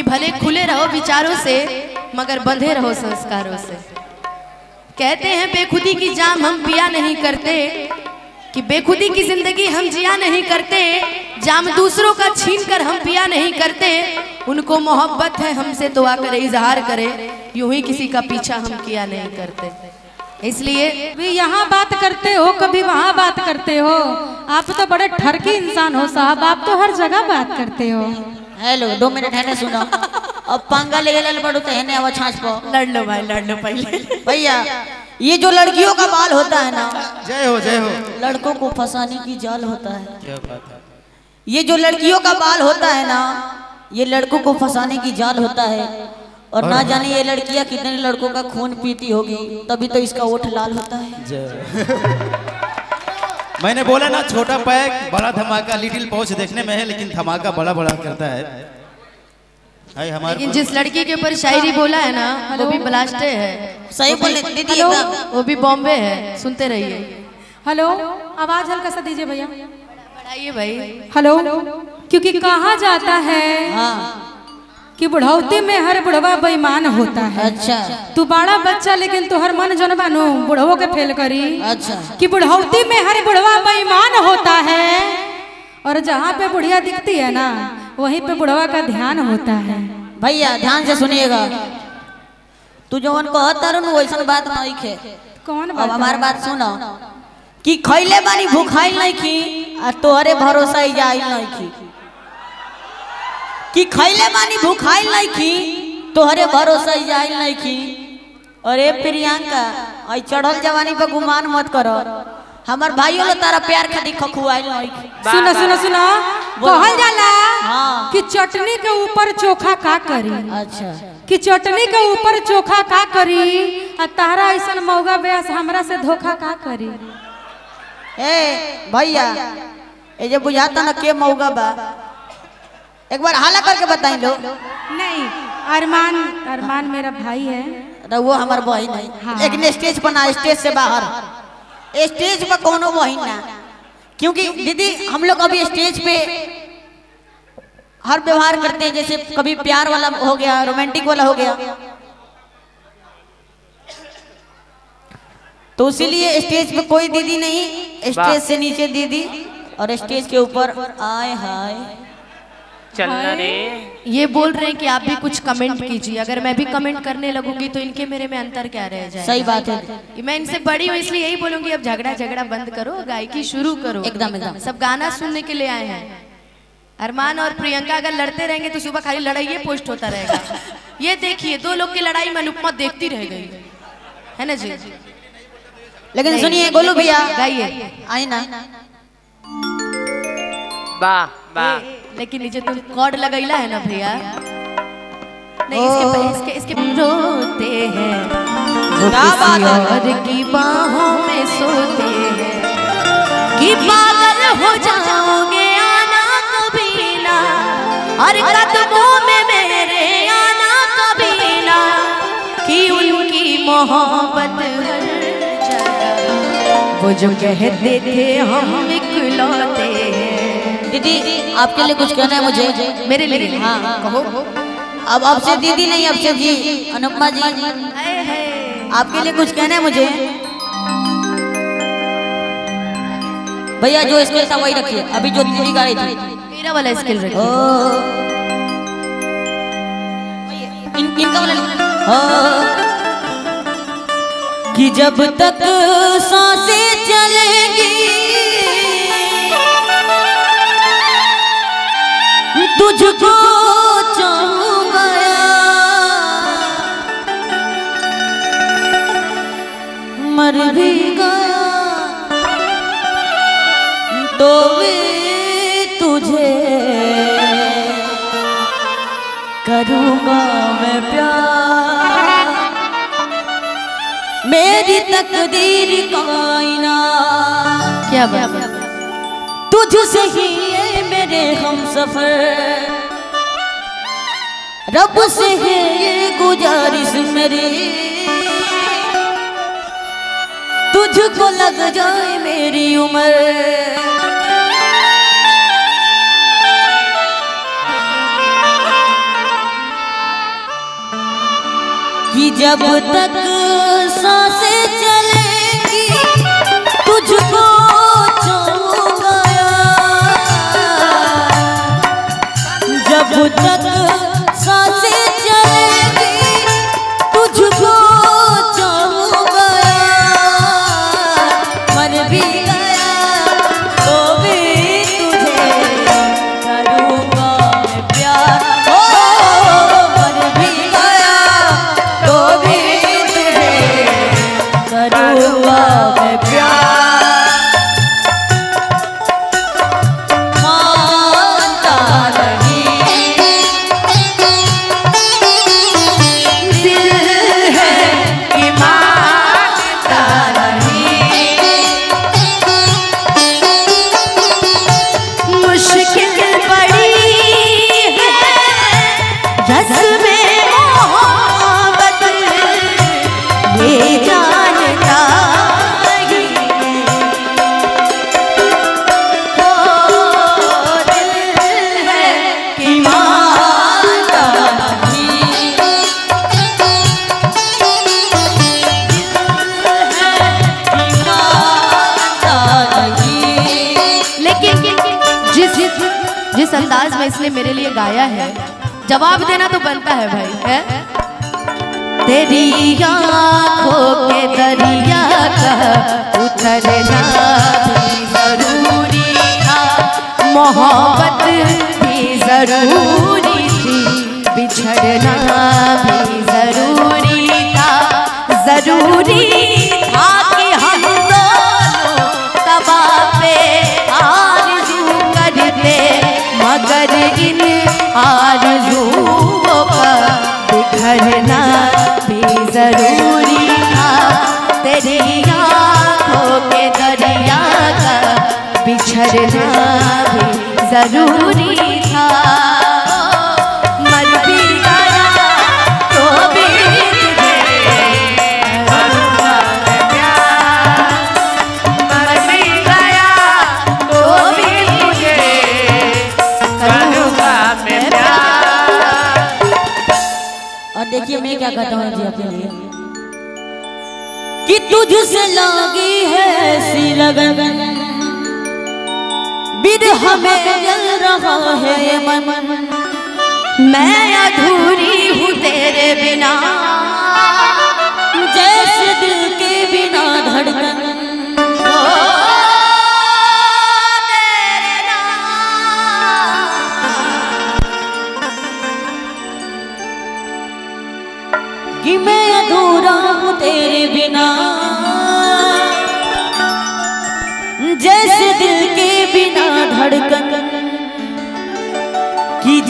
कि भले खुले रहो विचारों से, मगर बंधे रहो संस्कारों से। कहते हैं, बेखुदी की जाम हम पिया नहीं करते, कि बेखुदी की ज़िंदगी हम जिया नहीं करते, जाम दूसरों का छीन कर हम पिया नहीं करते, उनको मोहब्बत है हमसे तो आकर इजहार करे, यूँ ही किसी का पीछा हम किया नहीं करते। इसलिए कभी यहाँ बात करते हो, कभी वहाँ बात करते हो। आप तो बड़े ठरकी इंसान हो साहब, आप तो हर जगह बात करते हो। हेलो दो मिनट है सुनो। अब पंगा ले ले बड़ू तो है ने आवा छाछ पो लड़ लो भाई लड़ लो पहले। भैया ये जो लड़कियों का बाल होता है ना जय हो जय हो। लड़कों को फंसाने की जाल होता है। क्या बात है। ये जो लड़कियों का बाल होता है ना ये लड़कों को फंसाने की जाल होता है। और ना जाने ये लड़कियाँ कितने लड़कों का खून पीती होगी तभी तो इसका ओठ लाल होता है। जय मैंने बोला ना छोटा पैक बड़ा धमाका लिटिल पहुँच देखने में है लेकिन धमाका बड़ा बड़ा करता है। लेकिन जिस लड़की के ऊपर शायरी बोला है ना वो भी ब्लास्टे है। सही बोले दीदी वो भी बॉम्बे है सुनते रहिए। हेलो? आवाज़ हल्का सा दीजिए भैया। बढ़ाइए भाई। हेलो? क्योंकि कहा जाता है? हाँ। कि बुढ़ौती में हर बुढ़वा बेईमान होता है। अच्छा। तू बड़ा बच्चा लेकिन तू हर मन जन बानो बुढ़वो के फेल करी। अच्छा। कि बुढ़ौती में हर बुढ़वा बेईमान होता है। और जहाँ पे बुढ़िया दिखती है ना वहीं पे बुढ़वा का ध्यान होता है। भैया ध्यान से सुनिएगा। तू जवन कहता वैसन बात नहीं खे कौन बात हमार बात सुनो। कि खैले बानी भूखाइल नहीं खी आ तोहरे भरोसा ही जाइल नहीं खी कि खैले बानी भूखाइल नहीं खी तोहरे भरोसा ही जाइल नहीं खी अरे प्रियंका आई चढ़ल जवानी पे गुमान मत करो। हमार भाइयों लो तारा प्यार खातिर खखुआइल नहीं खी सुनो सुनो सुनो कहल जाला हाँ। कि चटनी के ऊपर चोखा का करी। अच्छा। कि चटनी के ऊपर चोखा का करी आ तारा ऐसा मौगा ब्यास हमरा से धोखा का करी। ए भैया ये जो बुझाता ना के मौगा बा? एक बार हाला करके बताई लो नहीं अरमान अरमान मेरा भाई है। तो वो हमार बहन है। हाँ। लेकिन स्टेज पर ना स्टेज से बाहर। स्टेज पर कोनो बहन ना। क्योंकि दीदी हम लोग अभी स्टेज पे हर व्यवहार करते हैं जैसे कभी प्यार वाला हो गया रोमांटिक वाला हो गया। तो इसीलिए स्टेज पे कोई दीदी नहीं स्टेज से नीचे दीदी और स्टेज के ऊपर आए हाय। चलना रे ये बोल रहे हैं कि आप भी कुछ कमेंट कीजिए। अगर मैं भी कमेंट करने लगूँगी तो इनके मेरे में अंतर क्या रह जाए सही बात है। मैं इनसे बड़ी हूँ इसलिए यही बोलूँगी अब झगड़ा झगड़ा बंद करो गायकी शुरू करो। एकदम, एकदम। सब गाना सुनने के लिए आए हैं। अरमान और प्रियंका अगर लड़ते रहेंगे तो सुबह खाली लड़ाई ये पोस्ट होता रहेगा। ये देखिए दो लोग की लड़ाई में अनुपमा देखती रह गई। है ना जी? लेकिन सुनिए गोलू भैया गाइए। आई ना। वाह। वाह लेकिन नीचे तुम कॉर्ड लगैला है ना भैया नहीं इसके इसके इसके रोते हैं। क्या बात है? और की बाहों में सोते हैं। कि पागल हो जाओगे आना कभी ना और कदमों में मेरे आना कभी ना कि उनकी मोहब्बत हर वो जो कहते थे हम इकलौते हैं। दीदी आपके लिए कुछ कहना है मुझे? मेरे लिए? हाँ कहो। अब आपसे दीदी नहीं आपसे जी अनुपमा जी। आपके लिए कुछ कहना है मुझे? भैया जो स्केल था वही रखिए। अभी जो दीदी गा रही थी। मेरा वाला स्किल रखिए। इनका वाला कि जब तक साँसें चलेंगी तुझको चाहूँगा मर भी गया। तो भी तुझे करूँगा मैं प्यार। मेरी तकदीर कायना क्या बात है? तुझसे ही ये मेरे हम सफ़र। रब से है ये गुजारिश मेरी। तुझको लग जाए मेरी उम्र। कि जब तक साँसें जिस अंदाज में इसने मेरे लिए गाया है, जवाब देना तो बनता है भाई, है? तेरी आँखों के दरिया का उतरना ज़रूरी था। मोहब्बत भी ज़रूरी थी। बिछड़ना भी ज़रूरी था। ज़रूरी था कि हम दोनों आरज़ू मगर इन भी ज़रूरी था। तेरी आँखों के दरिया का बिछड़ना भी ज़रूरी तुझसे लागी है ऐसी लगन। बिरह में जल रहा है ये मन। मैं अधूरी हूँ तेरे बिना। जैसे दिल के बिना धड़कन। कि मैं अधूरा हूँ तेरे बिना।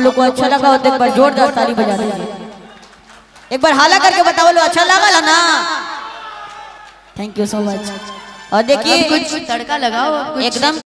आप लोग को अच्छा लगा हो तो एक बार जोरदार ताली बजा दीजिए। एक बार हाला करके बताओ लो अच्छा लगा ला ना? थैंक यू सो मच और देखिए कुछ तड़का लगाओ एकदम